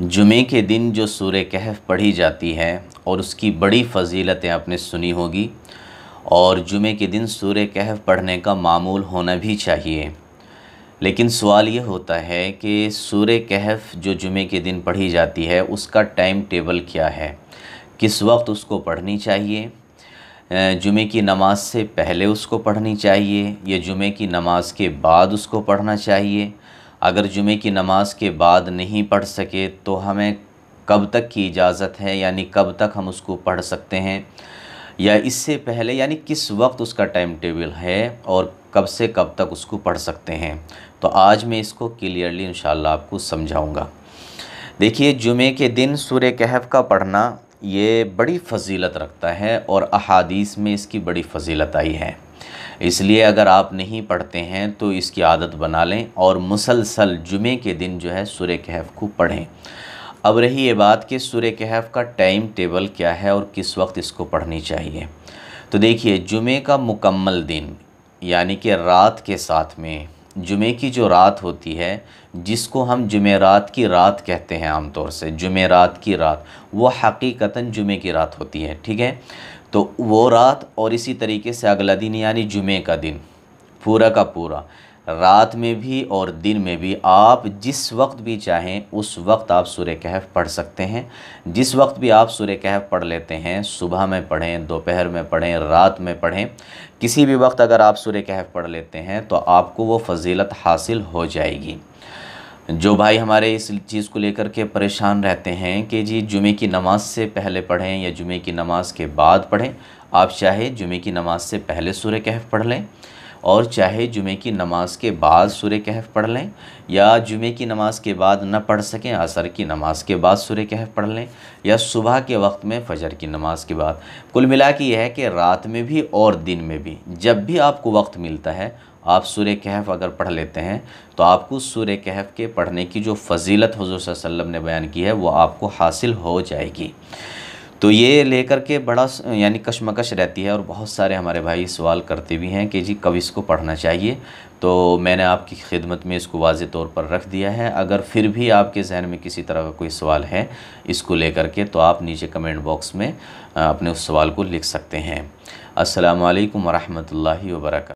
जुमे के दिन जो सूर कहफ़ पढ़ी जाती है और उसकी बड़ी फ़जीलतें आपने सुनी होगी, और जुमे के दिन सूर कहफ़ पढ़ने का मामूल होना भी चाहिए। लेकिन सवाल ये होता है कि सूर कहफ़ जो जुमे के दिन पढ़ी जाती है, उसका टाइम टेबल क्या है? किस वक्त उसको पढ़नी चाहिए? जुमे की नमाज़ से पहले उसको पढ़नी चाहिए या जुमे की नमाज़ के बाद उसको पढ़ना चाहिए? अगर जुमे की नमाज़ के बाद नहीं पढ़ सके तो हमें कब तक की इजाज़त है? यानी कब तक हम उसको पढ़ सकते हैं? या इससे पहले, यानी किस वक्त उसका टाइम टेबल है और कब से कब तक उसको पढ़ सकते हैं? तो आज मैं इसको क्लियरली इन आपको समझाऊँगा। देखिए, जुमे के दिन सूर्य कहफ़ का पढ़ना, ये बड़ी फ़जीलत रखता है और अहादीस में इसकी बड़ी फ़जीलत आई है। इसलिए अगर आप नहीं पढ़ते हैं तो इसकी आदत बना लें और मुसलसल जुमे के दिन जो है सुर कहफ़ को पढ़ें। अब रही ये बात कि सुर कहफ़ का टाइम टेबल क्या है और किस वक्त इसको पढ़नी चाहिए। तो देखिए, जुमे का मुकम्मल दिन, यानी कि रात के साथ में जुमे की जो रात होती है, जिसको हम जुमेरात की रात कहते हैं आमतौर से जुमेरात की रात, वो हकीकता जुमे की रात होती है, ठीक है? तो वो रात और इसी तरीके से अगला दिन, यानी जुमे का दिन, पूरा का पूरा। रात में भी और दिन में भी आप जिस वक्त भी चाहें, उस वक्त आप सूर्य कहफ़ पढ़ सकते हैं। जिस वक्त भी आप सूर्य कहफ़ पढ़ लेते हैं, सुबह में पढ़ें, दोपहर में पढ़ें, रात में पढ़ें, किसी भी वक्त अगर आप सूर्य कहफ़ पढ़ लेते हैं तो आपको वो फजीलत हासिल हो जाएगी। जो भाई हमारे इस चीज़ को लेकर के परेशान रहते हैं कि जी जुमे की नमाज़ से पहले पढ़ें या जुमे की नमाज़ के बाद पढ़ें, आप चाहे जुमे की नमाज़ से पहले सूर्य कहफ़ पढ़ लें। और चाहे जुमे की नमाज़ के बाद सूर्य कहफ़ पढ़ लें, या जुमे की नमाज़ के बाद न पढ़ सकें, असर की नमाज़ के बाद सूर्य कहफ़ पढ़ लें, या सुबह के वक्त में फ़जर की नमाज़ के बाद। कुल मिला के यह है कि रात में भी और दिन में भी, जब भी आपको वक्त मिलता है, आप सूर्य कहफ़ अगर पढ़ लेते हैं तो आपको सूर्य कहफ़ के पढ़ने की जो फ़जीलत हजूर वसल्लम ने बयान की है, वो आपको हासिल हो जाएगी। तो ये लेकर के बड़ा यानी कशमकश रहती है और बहुत सारे हमारे भाई सवाल करते भी हैं कि जी कब इसको पढ़ना चाहिए? तो मैंने आपकी खिदमत में इसको वाज तौर पर रख दिया है। अगर फिर भी आपके जहन में किसी तरह का कोई सवाल है इसको लेकर के तो आप नीचे कमेंट बॉक्स में अपने उस सवाल को लिख सकते हैं। असलकम वरहमल वर्क